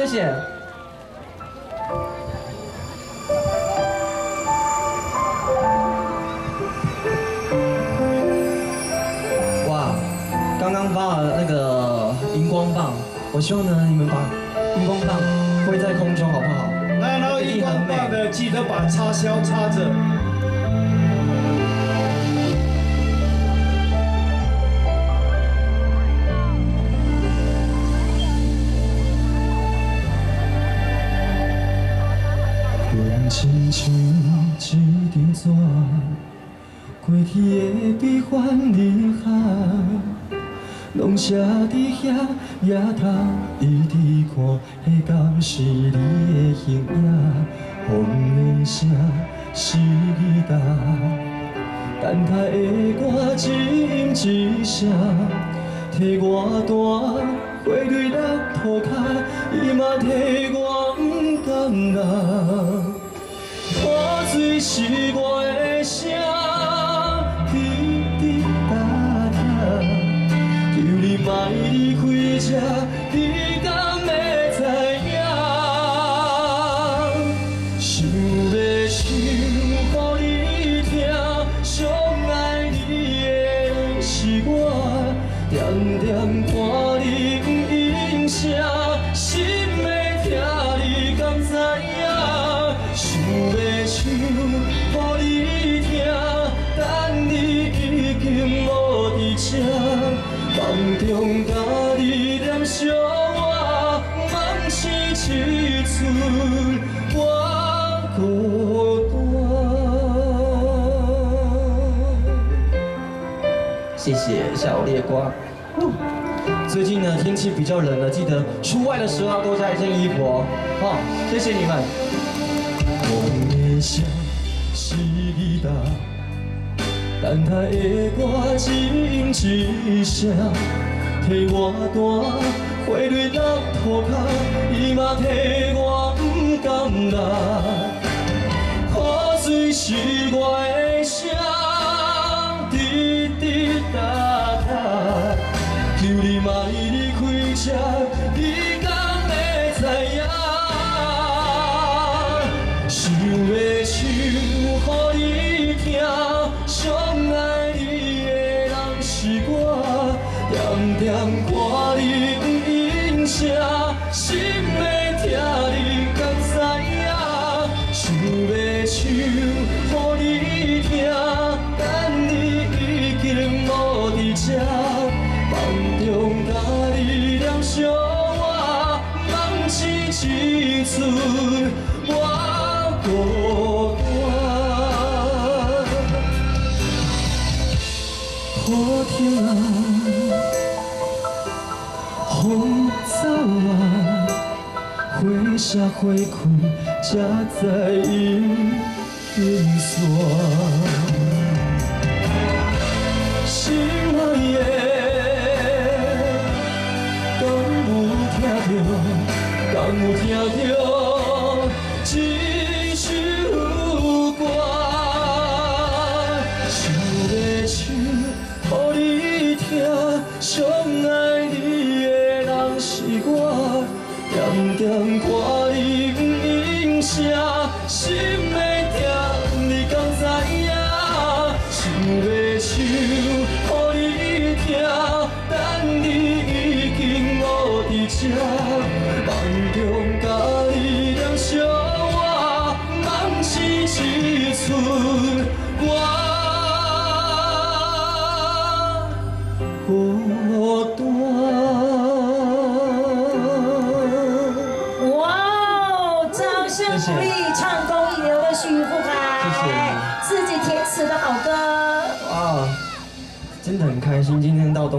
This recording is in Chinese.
谢谢。哇，刚刚发了那个荧光棒，我希望呢你们把荧光棒挥在空中好不好？来，然后荧光棒的记得把插销插着。缘亲像一张纸，过去的悲欢离合，拢写伫遐，也通一直看，迄敢是你的形影？风的声是你答，等待的我一音一声，替我弹，花蕊落涂骹，伊嘛替我不甘人。水是我的声，滴滴答答，求你莫离开这，你敢会知影？想要唱予你听，上爱你的是我，点点中甲你念相我，梦醒一寸我孤单。谢谢小烈瓜。最近呢天气比较冷了，记得出外的时候要多加一件衣服哦。好，谢谢你们。风的声等待的歌一音一声，替我弹，花蕊落涂骹，伊嘛替我不甘来。雨水是我的声，点点看你不应声，心要疼你敢知影？想要唱予你听，等你已经无伫这，梦中甲你念相偎，梦醒一寸花谢花开，才知影影线。心爱的，敢有听着？敢有听着点点看你不应声，心要疼你敢知影？想要唱予你听，等你已经无伫这，梦中甲你念相偎，梦醒一寸我唱功一流的徐富凯，自己填词的好歌。哇，真的很开心，今天到东。